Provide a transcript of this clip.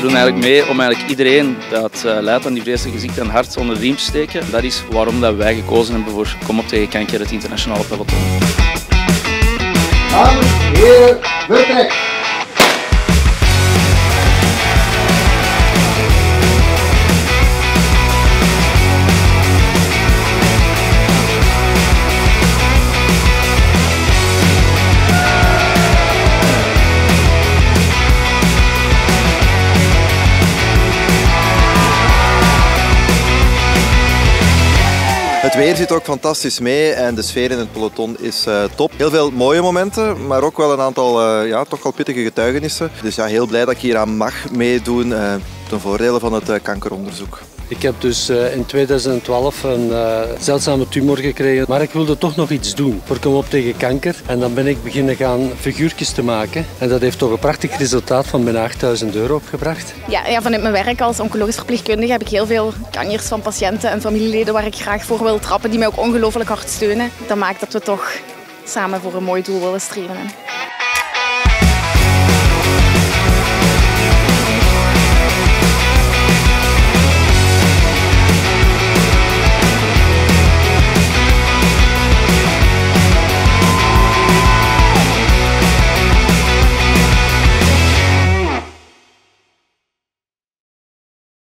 doen eigenlijk mee om eigenlijk iedereen dat uh, leidt aan die vreselijke ziekte een hart onder de riem te steken. Dat is waarom dat wij gekozen hebben voor Kom op tegen kanker, het internationale peloton. Dames, heren, vertrek! Het weer zit ook fantastisch mee en de sfeer in het peloton is uh, top. Heel veel mooie momenten, maar ook wel een aantal uh, ja, toch wel pittige getuigenissen. Dus ja, heel blij dat ik hier aan mag meedoen uh, ten voordele van het kankeronderzoek. Ik heb dus in 2012 een zeldzame tumor gekregen, maar ik wilde toch nog iets doen voor Kom op tegen kanker. En dan ben ik beginnen gaan figuurtjes te maken. En dat heeft toch een prachtig resultaat van bijna 8000 euro opgebracht. Ja, ja, vanuit mijn werk als oncologisch verpleegkundige heb ik heel veel kanjers van patiënten en familieleden waar ik graag voor wil trappen, die mij ook ongelooflijk hard steunen. Dat maakt dat we toch samen voor een mooi doel willen streven.